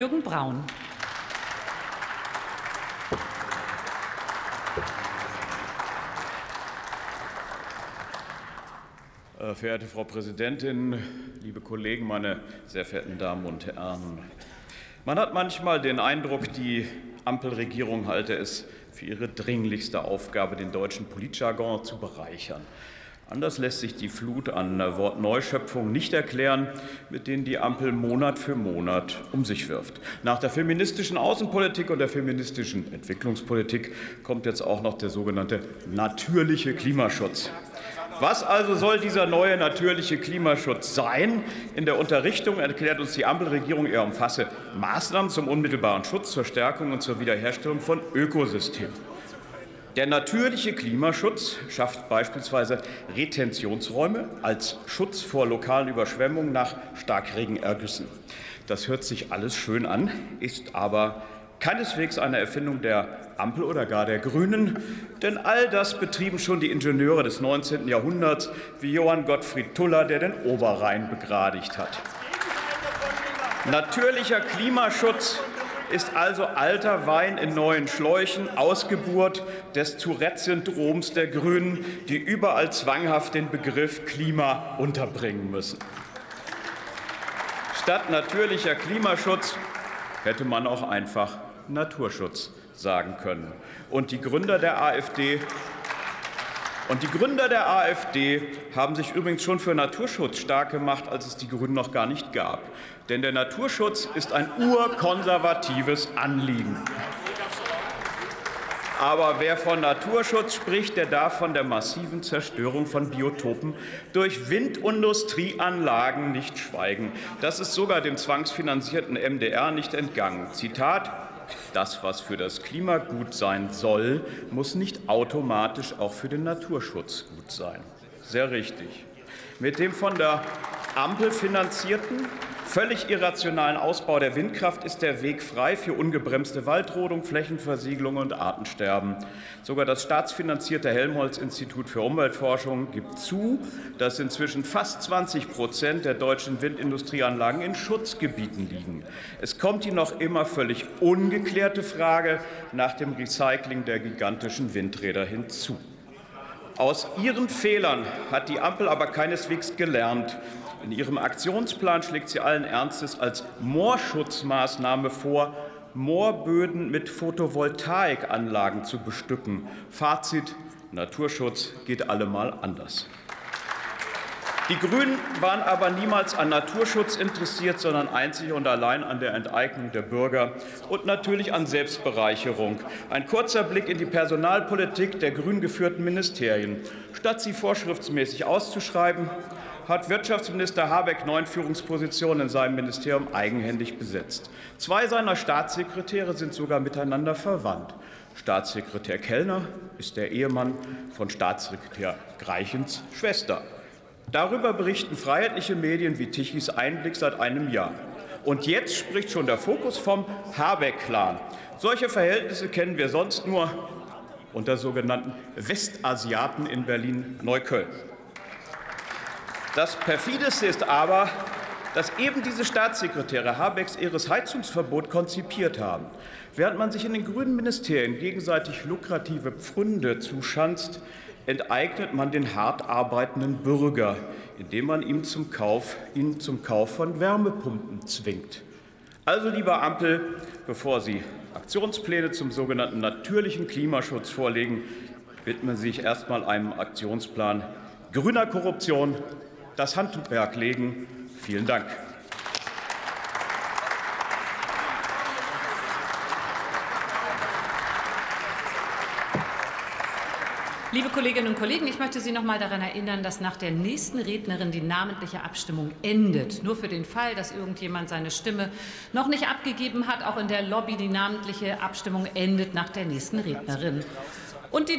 Jürgen Braun. Äh, verehrte Frau Präsidentin, liebe Kollegen, meine sehr verehrten Damen und Herren! Man hat manchmal den Eindruck, die Ampelregierung halte es für ihre dringlichste Aufgabe, den deutschen Politjargon zu bereichern. Anders lässt sich die Flut an Wortneuschöpfungen nicht erklären, mit denen die Ampel Monat für Monat um sich wirft. Nach der feministischen Außenpolitik und der feministischen Entwicklungspolitik kommt jetzt auch noch der sogenannte natürliche Klimaschutz. Was also soll dieser neue natürliche Klimaschutz sein? In der Unterrichtung erklärt uns die Ampelregierung, er umfasse Maßnahmen zum unmittelbaren Schutz, zur Stärkung und zur Wiederherstellung von Ökosystemen. Der natürliche Klimaschutz schafft beispielsweise Retentionsräume als Schutz vor lokalen Überschwemmungen nach Starkregenergüssen. Das hört sich alles schön an, ist aber keineswegs eine Erfindung der Ampel oder gar der Grünen, denn all das betrieben schon die Ingenieure des 19. Jahrhunderts wie Johann Gottfried Tuller, der den Oberrhein begradigt hat. Natürlicher Klimaschutz ist also alter Wein in neuen Schläuchen, Ausgeburt des Tourette-Syndroms der Grünen, die überall zwanghaft den Begriff Klima unterbringen müssen. Statt natürlicher Klimaschutz hätte man auch einfach Naturschutz sagen können. Und die Gründer der AfD und die Gründer der AfD haben sich übrigens schon für Naturschutz stark gemacht, als es die Grünen noch gar nicht gab. Denn der Naturschutz ist ein urkonservatives Anliegen. Aber wer von Naturschutz spricht, der darf von der massiven Zerstörung von Biotopen durch Windindustrieanlagen nicht schweigen. Das ist sogar dem zwangsfinanzierten MDR nicht entgangen. Zitat das, was für das Klima gut sein soll, muss nicht automatisch auch für den Naturschutz gut sein. Sehr richtig. Mit dem von der Ampel finanzierten völlig irrationalen Ausbau der Windkraft ist der Weg frei für ungebremste Waldrodung, Flächenversiegelung und Artensterben. Sogar das staatsfinanzierte Helmholtz-Institut für Umweltforschung gibt zu, dass inzwischen fast 20 Prozent der deutschen Windindustrieanlagen in Schutzgebieten liegen. Es kommt die noch immer völlig ungeklärte Frage nach dem Recycling der gigantischen Windräder hinzu. Aus ihren Fehlern hat die Ampel aber keineswegs gelernt. In ihrem Aktionsplan schlägt sie allen Ernstes als Moorschutzmaßnahme vor, Moorböden mit Photovoltaikanlagen zu bestücken. Fazit: Naturschutz geht allemal anders. Die Grünen waren aber niemals an Naturschutz interessiert, sondern einzig und allein an der Enteignung der Bürger und natürlich an Selbstbereicherung. Ein kurzer Blick in die Personalpolitik der grün geführten Ministerien. Statt sie vorschriftsmäßig auszuschreiben, hat Wirtschaftsminister Habeck neun Führungspositionen in seinem Ministerium eigenhändig besetzt. Zwei seiner Staatssekretäre sind sogar miteinander verwandt. Staatssekretär Kellner ist der Ehemann von Staatssekretär Greichens Schwester. Darüber berichten freiheitliche Medien wie Tichys Einblick seit einem Jahr. Und jetzt spricht schon der Fokus vom Habeck-Clan. Solche Verhältnisse kennen wir sonst nur unter sogenannten Westasiaten in Berlin-Neukölln. Das perfideste ist aber, dass eben diese Staatssekretäre Habecks ihres Heizungsverbot konzipiert haben. Während man sich in den grünen Ministerien gegenseitig lukrative Pfründe zuschanzt, enteignet man den hart arbeitenden Bürger, indem man ihn zum Kauf, ihn zum Kauf von Wärmepumpen zwingt. Also, lieber Ampel, bevor Sie Aktionspläne zum sogenannten natürlichen Klimaschutz vorlegen, widmen Sie sich erst einmal einem Aktionsplan grüner Korruption, das Handwerk legen. Vielen Dank. Liebe Kolleginnen und Kollegen, ich möchte Sie noch mal daran erinnern, dass nach der nächsten Rednerin die namentliche Abstimmung endet. Nur für den Fall, dass irgendjemand seine Stimme noch nicht abgegeben hat, auch in der Lobby die namentliche Abstimmung endet nach der nächsten Rednerin. Und die